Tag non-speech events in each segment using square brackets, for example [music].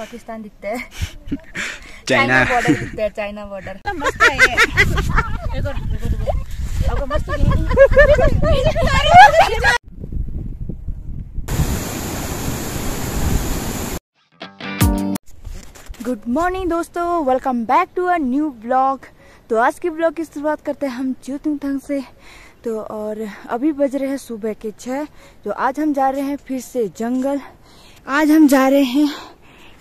पाकिस्तान दिखता है China border दिखता है चाइना बॉर्डर मस्त आहे हे. मस्त गुड मॉर्निंग दोस्तों. Welcome back to a new blog तो आज के ब्लॉग की शुरुआत करते हैं हम ज्योतिंग थंग से। तो और अभी बज रहे हैं सुबह के छः तो आज हम जा रहे हैं फिर से जंगल। आज हम जा रहे हैं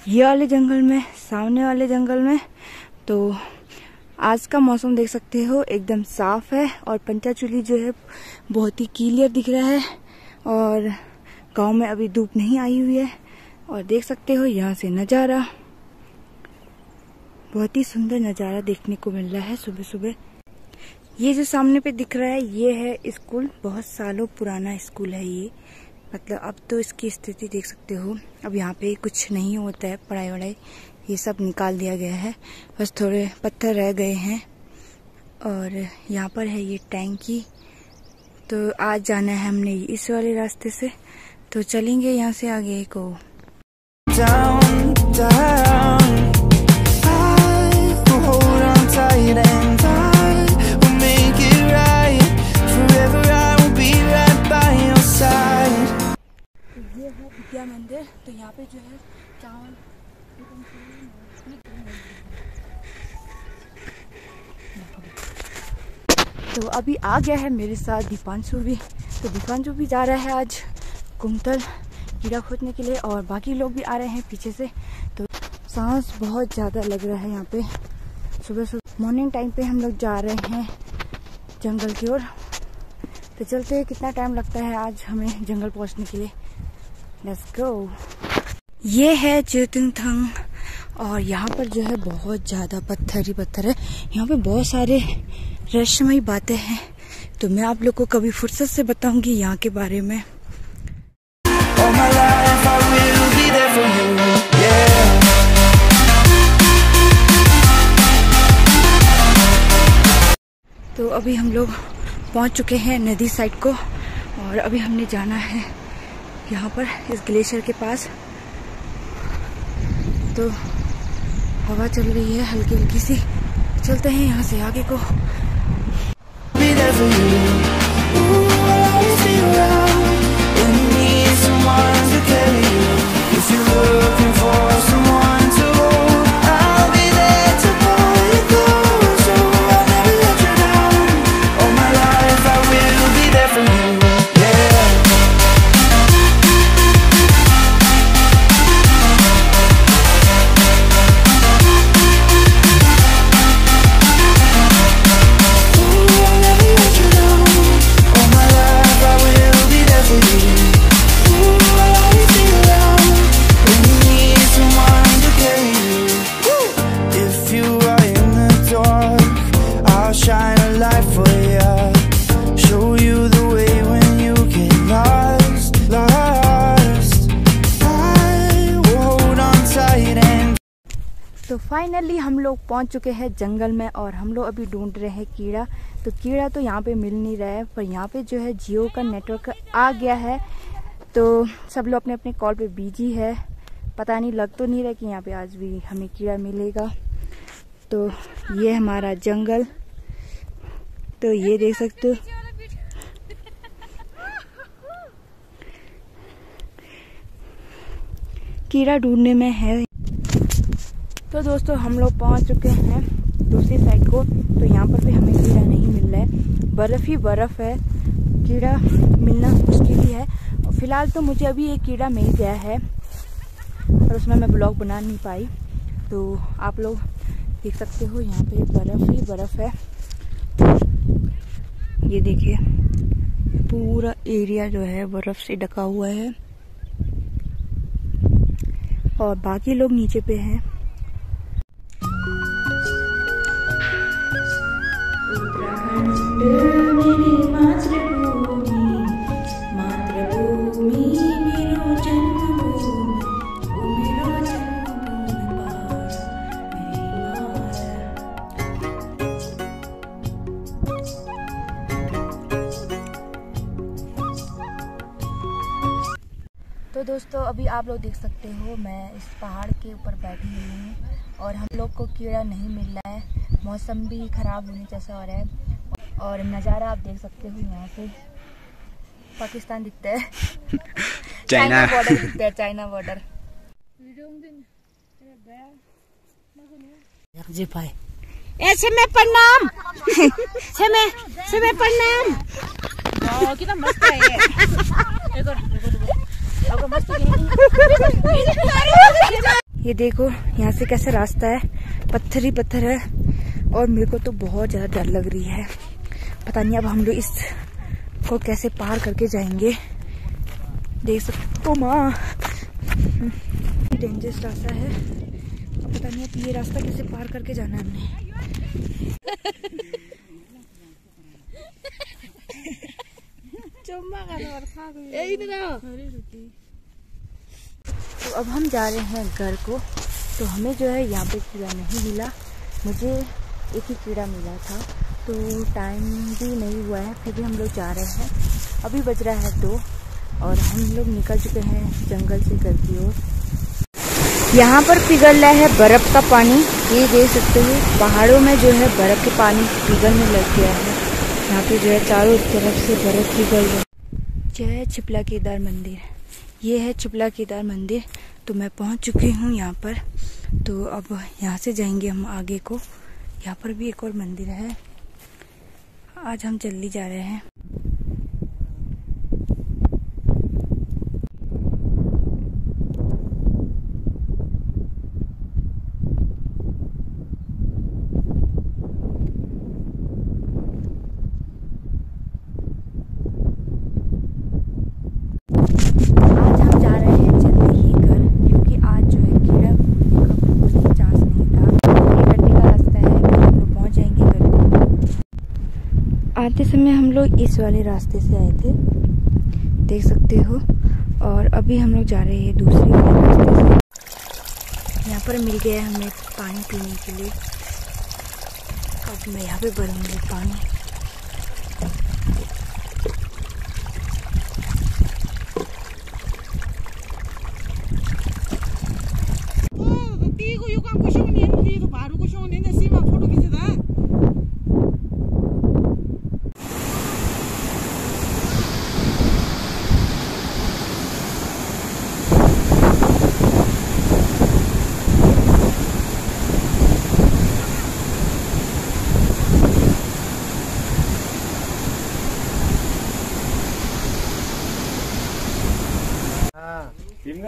ये वाले जंगल में, सामने वाले जंगल में तो आज का मौसम देख सकते हो, एकदम साफ़ है और पंचाचूली जो है, बहुत ही क्लियर दिख रहा है और गाँव में अभी धूप नहीं आई हुई है और देख सकते हो यहाँ से नज़ारा। बहुत ही सुंदर नज़ारा देखने को मिल रहा है सुबह सुबह ये जो सामने पे दिख रहा है, ये है स्कूल, बहुत सालों पुराना स्कूल है ये। मतलब अब तो इसकी स्थिति देख सकते हो। अब यहाँ पे कुछ नहीं होता है पढ़ाई वढ़ाई ये सब निकाल दिया गया है। बस थोड़े पत्थर रह गए हैं और यहाँ पर है ये टैंकी। तो आज जाना है हमने इस वाले रास्ते से। तो चलेंगे यहाँ से आगे को down, down. I will hold on tight मंदिर तो यहाँ पे जो है चावल तो अभी आ गया है मेरे साथ दीपांशु भी तो दीपांशु भी जा रहा है आज कुमतल कीड़ा खोदने के लिए और बाकी लोग भी आ रहे हैं पीछे से तो सांस बहुत ज़्यादा लग रहा है यहाँ पे। सुबह सुबह मॉर्निंग टाइम पे हम लोग जा रहे हैं जंगल की ओर। तो चलते हैं, कितना टाइम लगता है आज हमें जंगल पहुँचने के लिए? लेट्स गो ये है चेतनथंग और यहाँ पर जो है बहुत ज़्यादा पत्थर ही पत्थर है। यहाँ पे बहुत सारे रहस्यमयी बातें हैं। तो मैं आप लोग को कभी फुर्सत से बताऊँगी यहाँ के बारे में. तो अभी हम लोग पहुँच चुके हैं नदी साइड को और अभी हमने जाना है। यहाँ पर, इस ग्लेशियर के पास। तो हवा चल रही है हल्की हल्की सी। चलते हैं यहाँ से आगे को। Be I'll shine a light for you. Show you the way when you get lost, lost. I hold on tight and तो फाइनली हम लोग पहुँच चुके हैं जंगल में और हम लोग अभी ढूंढ रहे हैं कीड़ा। तो कीड़ा तो यहाँ पे मिल नहीं रहा है पर यहाँ पे जो है जियो का नेटवर्क आ गया है। तो सब लोग अपने अपने कॉल पे बिज़ी है। पता नहीं लग तो नहीं रहा कि यहाँ पे आज भी हमें कीड़ा मिलेगा। तो ये हमारा जंगल। तो ये देख सकते हो। कीड़ा ढूँढने में है। तो दोस्तों, हम लोग पहुँच चुके हैं दूसरी साइड को। तो यहाँ पर भी हमें कीड़ा नहीं मिल रहा है। बर्फ़ ही बर्फ़ है। कीड़ा मिलना मुश्किल ही है। फ़िलहाल तो मुझे अभी एक कीड़ा मिल गया है। और उसमें मैं ब्लॉग बना नहीं पाई। तो आप लोग देख सकते हो, यहाँ पे बर्फ़ ही बर्फ़ है। ये देखिए, पूरा एरिया जो है बर्फ़ से ढका हुआ है। और बाकी लोग नीचे पे हैं। तो दोस्तों अभी आप लोग देख सकते हो मैं इस पहाड़ के ऊपर बैठी हुई हूँ और हम लोग को कीड़ा नहीं मिल रहा है। मौसम भी ख़राब होने जैसा हो रहा है और नज़ारा आप देख सकते हो यहाँ से पाकिस्तान दिखता है। [laughs] चाइना। बॉर्डर दिखता है चाइना बॉर्डर जी भाई। ऐसे में प्रणाम। प्रणाम। कितना मस्त है ये। ये देखो यहाँ से कैसा रास्ता है। पत्थर ही पत्थर है और मेरे को तो बहुत ज़्यादा डर लग रही है। पता नहीं अब हम लोग इस को कैसे पार करके जाएँगे। देख सकते ओ माँ। डेंजरस रास्ता है। पता नहीं अब ये रास्ता कैसे पार करके जाना है हमने। तो अब हम जा रहे हैं घर को। तो हमें जो है यहाँ पे कीड़ा नहीं मिला। मुझे एक ही कीड़ा मिला था। तो टाइम भी नहीं हुआ है, फिर भी हम लोग जा रहे हैं। अभी बज रहा है दो और हम लोग निकल चुके हैं जंगल से घर की ओर। यहाँ पर पिघल रहा है बर्फ़ का पानी। ये देख सकते हो, पहाड़ों में जो है बर्फ़ के पानी पिघलने लग गया है। यहाँ पे जो है चारों तरफ़ से बर्फ़ पिघल रहा है। जय छिपला केदार मंदिर। ये है चुपला केदार मंदिर। तो मैं पहुँच चुकी हूँ यहाँ पर। तो अब यहाँ से जाएँगे हम आगे को। यहाँ पर भी एक और मंदिर है। आज हम जल्दी जा रहे हैं आज हम जा रहे हैं जल्दी ही घर क्योंकि आज जो है कीड़ा मिलने का बिल्कुल भी चांस नहीं था ये गड्ढे का रास्ता है कि हम लोग पहुँच जाएँगे घर समय हम लोग इस वाले रास्ते से आए थे। देख सकते हो। और अभी हम लोग जा रहे हैं दूसरे वाले रास्ते से। यहाँ पर मिल गया हमें पानी पीने के लिए। अब मैं यहाँ पे भरूँगी पानी।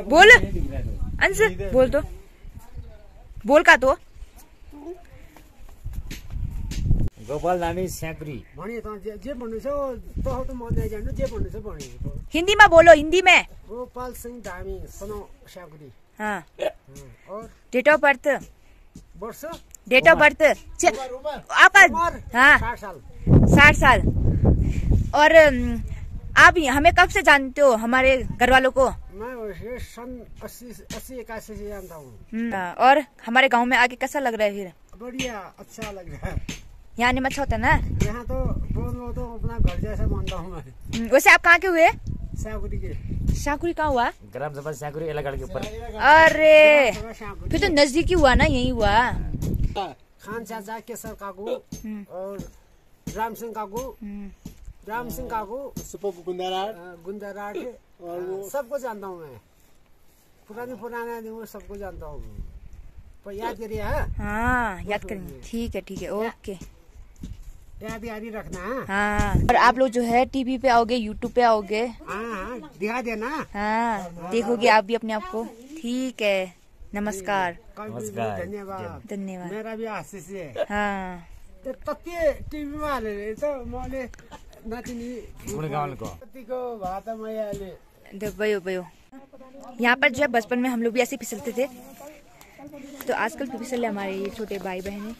बोल। अंश बोल दो बोल का तो। गोपाल नामी स्याक्री भने त जे जे भन्नु छ तह त म जान्नु जे भन्नु छ भने हिंदी में बोलो हिंदी में। गोपाल सिंह धामी सनो स्याकुरी हाँ। और? डेट ऑफ़ बर्थ वर्ष डेट ऑफ़ बर्थ आपका हाँ। साठ साल। साठ साल। और आप हमें कब से जानते हो हमारे घर वालों को? मैं सन अस्सी अस्सी इक्यासी से जानता हूँ। हम्म, और हमारे गाँव में आके कैसा लग रहा है फिर? बढ़िया अच्छा लग रहा है। यहाँ आने में अच्छा होता है ना? यहाँ तो बोल लो तो अपना घर जैसा मानता हूँ मैं। हम्म, वैसे आप कहाँ के हुए? स्याकुरी के। शाकुरी कहाँ हुआ? ग्राम सभा स्याकुरी एलागढ़ के ऊपर। अरे! फिर तो नजदीकी हुआ ना यही हुआ। खान चाचा केसर काकू हम्म, और राम सिंह काकू। राम सिंह काकू सुपक गुंदाराट राठ और सबको जानता हूँ मैं। पुराने पुराने आदमी को सबको जानता हूँ पर याद करिए हाँ? हाँ याद करेंगे ठीक है ठीक है। ओके। याद याद ही रखना हाँ? हाँ और आप लोग जो है टीवी पे आओगे यूट्यूब पे आओगे? हाँ हाँ दिखा देना हाँ देखोगे आप भी अपने आप को। ठीक है नमस्कार। नमस्कार। धन्यवाद। धन्यवाद। मेरा भी आशिष है। हाँ। त्यो तति टिभीमा हालेर त मैले यहाँ पर जो है बचपन में हम लोग भी ऐसे फिसलते थे। तो आजकल भी रहे हमारे ये छोटे भाई बहन हैं।